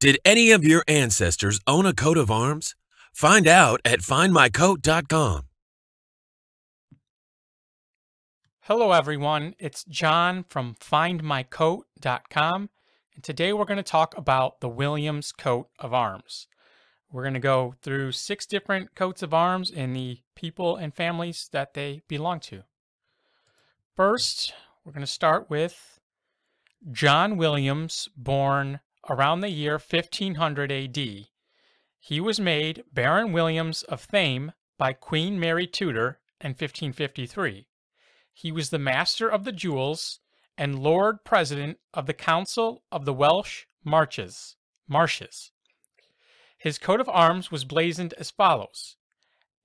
Did any of your ancestors own a coat of arms? Find out at findmycoat.com. Hello, everyone. It's John from findmycoat.com, and today we're going to talk about the Williams coat of arms. We're going to go through six different coats of arms and the people and families that they belong to. First, we're going to start with John Williams, born around the year 1500 AD. He was made Baron Williams of Thame by Queen Mary Tudor in 1553. He was the Master of the Jewels and Lord President of the Council of the Welsh Marches. Marshes. His coat of arms was blazoned as follows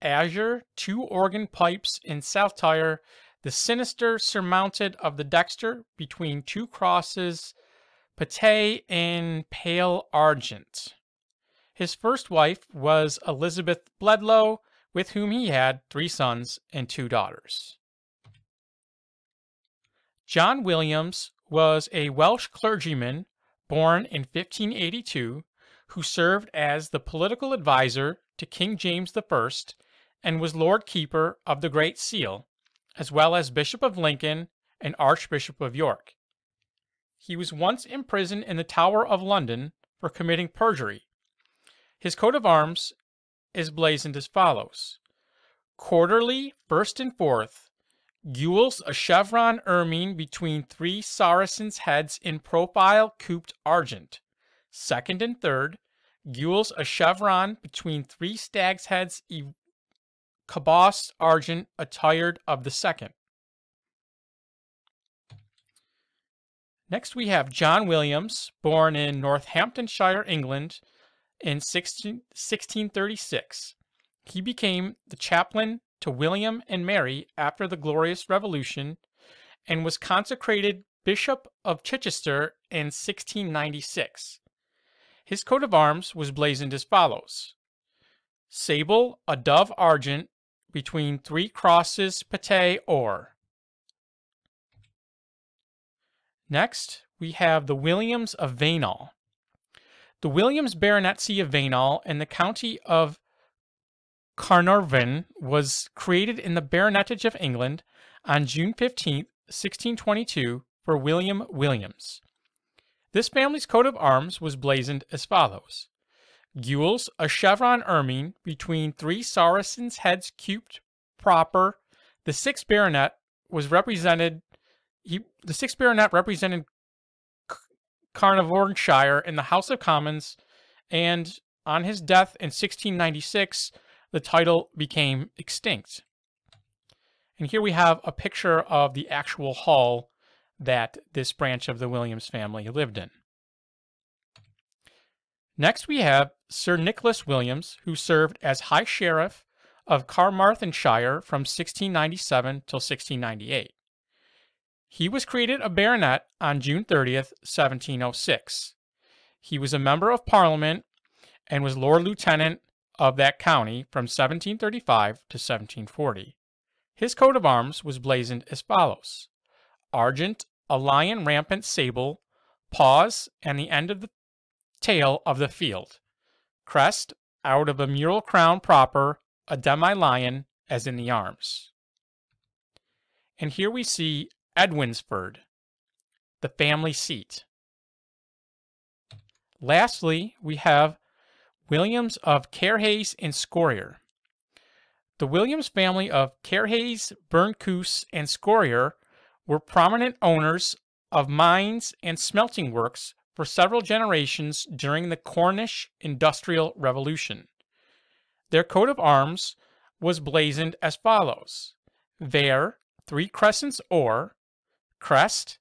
azure, two organ pipes in saltire, the sinister surmounted of the dexter between two crosses, pattee in pale argent. His first wife was Elizabeth Bledlow, with whom he had three sons and two daughters. John Williams was a Welsh clergyman born in 1582 who served as the political advisor to King James I and was Lord Keeper of the Great Seal, as well as Bishop of Lincoln and Archbishop of York. He was once imprisoned in the Tower of London for committing perjury. His coat of arms is blazoned as follows Quarterly, first and fourth, gules a chevron ermine between three Saracens' heads in profile couped argent. Second and third, gules a chevron between three stags' heads e- cabossed argent attired of the second. Next we have John Williams, born in Northamptonshire, England in 16, 1636. He became the chaplain to William and Mary after the Glorious Revolution and was consecrated Bishop of Chichester in 1696. His coat of arms was blazoned as follows Sable, a dove argent, between three crosses pattee or. Next, we have the Williams of Vaynol. The Williams baronetcy of Vaynol in the county of Carnarvon was created in the baronetage of England on June 15, 1622, for William Williams. This family's coat of arms was blazoned as follows Gules, a chevron ermine between three Saracens' heads couped proper. The sixth baronet was represented. He, the sixth baronet represented Carnarvonshire in the House of Commons, and on his death in 1696, the title became extinct. And here we have a picture of the actual hall that this branch of the Williams family lived in. Next, we have Sir Nicholas Williams, who served as High Sheriff of Carmarthenshire from 1697 till 1698. He was created a baronet on June 30th, 1706. He was a member of Parliament and was Lord Lieutenant of that county from 1735 to 1740. His coat of arms was blazoned as follows Argent, a lion rampant sable, paws, and the end of the tail of the field. Crest, out of a mural crown proper, a demi-lion, as in the arms. And here we see Edwinsford, the family seat. Lastly, we have Williams of Caerhays and Scorrier. The Williams family of Caerhays, Burncoose, and Scorrier were prominent owners of mines and smelting works for several generations during the Cornish Industrial Revolution. Their coat of arms was blazoned as follows There, three crescents or, crest,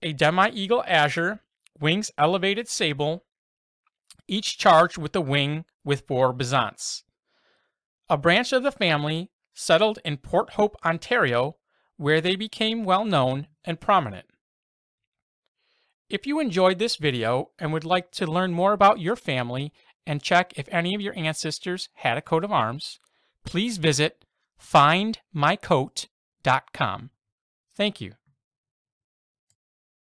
a demi eagle azure, wings elevated sable, each charged with a wing with four bezants. A branch of the family settled in Port Hope, Ontario, where they became well known and prominent. If you enjoyed this video and would like to learn more about your family and check if any of your ancestors had a coat of arms, please visit findmycoat.com. Thank you.